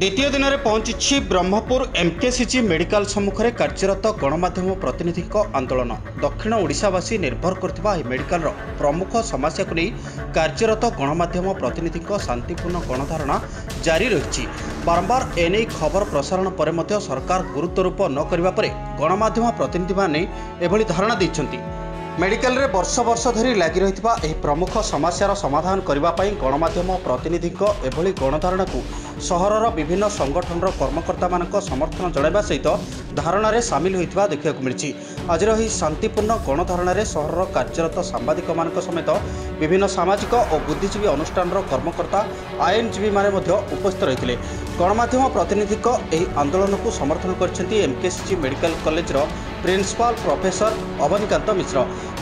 ଦ୍ୱିତୀୟ ଦିନରେ ପହଞ୍ଚିଛି ବ୍ରହ୍ମପୁର ଏମ୍କେସିଜି ମେଡିକାଲ ସମ୍ମୁଖରେ କାର୍ଯ୍ୟରତ ଗଣମାଧ୍ୟମ ପ୍ରତିନିଧିଙ୍କ ଆନ୍ଦୋଳନ। ଦକ୍ଷିଣ ଓଡ଼ିଶାବାସୀ ନିର୍ଭର କରୁଥିବା ଏହି ମେଡିକାଲର ପ୍ରମୁଖ ସମସ୍ୟାକୁ ନେଇ କାର୍ଯ୍ୟରତ ଗଣମାଧ୍ୟମ ପ୍ରତିନିଧିଙ୍କ ଶାନ୍ତିପୂର୍ଣ୍ଣ ଗଣଧାରଣା ଜାରି ରହିଛି। ବାରମ୍ବାର ଏନେଇ ଖବର ପ୍ରସାରଣ ପରେ ମଧ୍ୟ ସରକାର ଗୁରୁତ୍ୱାରୋପ ନ କରିବା ପରେ ଗଣମାଧ୍ୟମ ପ୍ରତିନିଧିମାନେ ଏଭଳି ଧାରଣା ଦେଇଛନ୍ତି। ମେଡିକାଲରେ ବର୍ଷ ବର୍ଷ ଧରି ଲାଗି ରହିଥିବା ଏହି ପ୍ରମୁଖ ସମସ୍ୟାର ସମାଧାନ କରିବା ପାଇଁ ଗଣମାଧ୍ୟମ ପ୍ରତିନିଧିଙ୍କ ଏଭଳି ଗଣଧାରଣାକୁ ସହରର ବିଭିନ୍ନ ସଂଗଠନର କର୍ମକର୍ତ୍ତାମାନଙ୍କ ସମର୍ଥନ ଜଣାଇବା ସହିତ ଧାରଣାରେ ସାମିଲ ହୋଇଥିବା ଦେଖିବାକୁ ମିଳିଛି। ଆଜିର ଏହି ଶାନ୍ତିପୂର୍ଣ୍ଣ ଗଣଧାରଣାରେ ସହରର କାର୍ଯ୍ୟରତ ସାମ୍ବାଦିକମାନଙ୍କ ସମେତ ବିଭିନ୍ନ ସାମାଜିକ ଓ ବୁଦ୍ଧିଜୀବୀ ଅନୁଷ୍ଠାନର କର୍ମକର୍ତ୍ତା ଆଇନଜୀବୀମାନେ ମଧ୍ୟ ଉପସ୍ଥିତ ରହିଥିଲେ। ଗଣମାଧ୍ୟମ ପ୍ରତିନିଧିଙ୍କ ଏହି ଆନ୍ଦୋଳନକୁ ସମର୍ଥନ କରିଛନ୍ତି ଏମ୍କେସିଜି ମେଡିକାଲ କଲେଜର ପ୍ରିନ୍ସିପାଲ ପ୍ରଫେସର ଅବନୀକାନ୍ତ ମିଶ୍ର।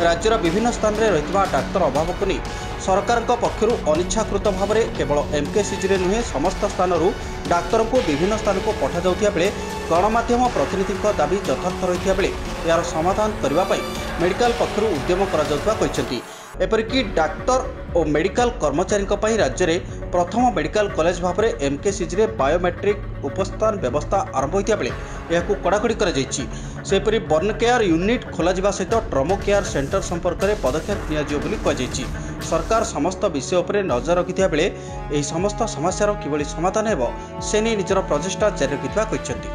ରାଜ୍ୟର ବିଭିନ୍ନ ସ୍ଥାନରେ ରହିଥିବା ଡାକ୍ତର ଅଭାବକୁ ନେଇ ସରକାରଙ୍କ ପକ୍ଷରୁ ଅନିଚ୍ଛାକୃତ ଭାବରେ କେବଳ ଏମ୍କେସିଜିରେ ନୁହେଁ ସମସ୍ତ ସ୍ଥାନରୁ ଡାକ୍ତରଙ୍କୁ ବିଭିନ୍ନ ସ୍ଥାନକୁ ପଠାଯାଉଥିବା ବେଳେ ଗଣମାଧ୍ୟମ ପ୍ରତିନିଧିଙ୍କ ଦାବି ଯଥାର୍ଥ ରହିଥିବା ବେଳେ ଏହାର ସମାଧାନ କରିବା ପାଇଁ ମେଡିକାଲ ପକ୍ଷରୁ ଉଦ୍ୟମ କରାଯାଉଥିବା କହିଛନ୍ତି। ଏପରିକି ଡାକ୍ତର ଓ ମେଡିକାଲ କର୍ମଚାରୀଙ୍କ ପାଇଁ ରାଜ୍ୟରେ ପ୍ରଥମ ମେଡିକାଲ କଲେଜ ଭାବରେ ଏମ୍କେସିଜିରେ ବାୟୋମେଟ୍ରିକ୍ ଉପସ୍ଥାନ ବ୍ୟବସ୍ଥା ଆରମ୍ଭ ହୋଇଥିବା ବେଳେ ଏହାକୁ କଡ଼ାକଡ଼ି କରାଯାଇଛି। ସେହିପରି ବର୍ନ କେୟାର ୟୁନିଟ୍ ଖୋଲାଯିବା ସହିତ ଟ୍ରମୋ କେୟାର ସେଣ୍ଟର ସମ୍ପର୍କରେ ପଦକ୍ଷେପ ନିଆଯିବ ବୋଲି କୁହାଯାଇଛି। ସରକାର ସମସ୍ତ ବିଷୟ ଉପରେ ନଜର ରଖିଥିବା ବେଳେ ଏହି ସମସ୍ତ ସମସ୍ୟାର କିଭଳି ସମାଧାନ ହେବ ସେ ନେଇ ନିଜର ପ୍ରଚେଷ୍ଟା ଜାରି ରଖିଥିବା କହିଛନ୍ତି।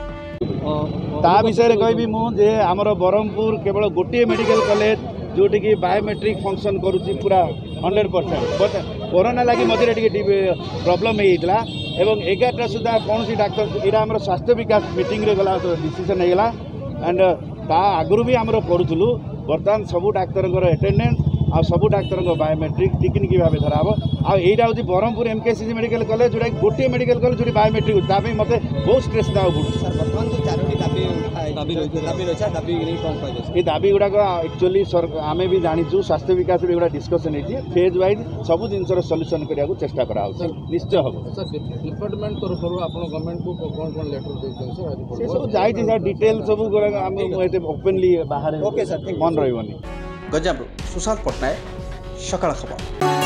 ତା ବିଷୟରେ କହିବି ମୁଁ ଯେ ଆମର ବ୍ରହ୍ମପୁର କେବଳ ଗୋଟିଏ ମେଡ଼ିକାଲ କଲେଜ ଯେଉଁଠିକି ବାୟୋମେଟ୍ରିକ୍ ଫଙ୍କସନ୍ କରୁଛି ପୁରା ହଣ୍ଡ୍ରେଡ଼ ପରସେଣ୍ଟ ବଟ୍ କରୋନା ଲାଗି ମଝିରେ ଟିକେ ପ୍ରୋବ୍ଲେମ୍ ହେଇଯାଇଥିଲା ଏବଂ ଏଗାରଟା ସୁଦ୍ଧା କୌଣସି ଡାକ୍ତର ଏଇଟା ଆମର ସ୍ୱାସ୍ଥ୍ୟ ବିକାଶ ମିଟିଂରେ ଗଲା ଡିସିସନ୍ ହେଇଗଲା ଆଣ୍ଡ ତା ଆଗରୁ ବି ଆମର କରୁଥିଲୁ ବର୍ତ୍ତମାନ ସବୁ ଡାକ୍ତରଙ୍କର ଆଟେଣ୍ଡାନ୍ସ ଆଉ ସବୁ ଡାକ୍ତରଙ୍କ ବାୟୋମେଟ୍ରିକ୍ ଟିକିନିକି ଭାବେ ଧରାହେବ ଆଉ ଏଇଟା ହେଉଛି Brahmapur M K C G medical college ଯେଉଁଟାକି ଗୋଟିଏ ମେଡ଼ିକାଲ କଲେଜ ଯେଉଁଠି ବାୟୋମେଟ୍ରିକ୍ ତା ପାଇଁ ମୋତେ ବହୁତ ଷ୍ଟ୍ରେସ୍ ଦେବାକୁ ପଡ଼ୁଛି। ସାର୍ ବର୍ତ୍ତମାନ ଯୋଉ ଚାରୋଟି ଦାବି ଉଠା- ଦାବି ରହିଛି ଦାବି ରହିଛି ଆଉ ଦାବି ନେଇ କ'ଣ କହିବେ ସାର୍? এই দাবি গুড়াক একচুয়ালি আমি বি জানিছু স্বাস্থ্য বিকাশ এগুলা ডিসকসন হয়েছে ফেজ ওয়াইজ সবু জিনিসর সল্যুশন করা চেষ্টা করা হচ্ছে নিশ্চয় হব ସାର୍ ଡିପାର୍ଟମେଣ୍ଟ ତରଫରୁ ଆପଣ ଗଭର୍ଣ୍ଣମେଣ୍ଟକୁ କ'ଣ କ'ଣ ଲେଟର ଦେଇଛନ୍ତି ସାର୍ ଆଜି সে সব যাইছে স্যার ডিটেল সবু গুড়াক আমি এতে ওপেনলি বাহারে Okay, sir. Thank you. মন রহবনি ଗଞ୍ଜାମରୁ ସୁଶାନ୍ତ ପଟ୍ଟନାୟକ ସକାଳ ଖବର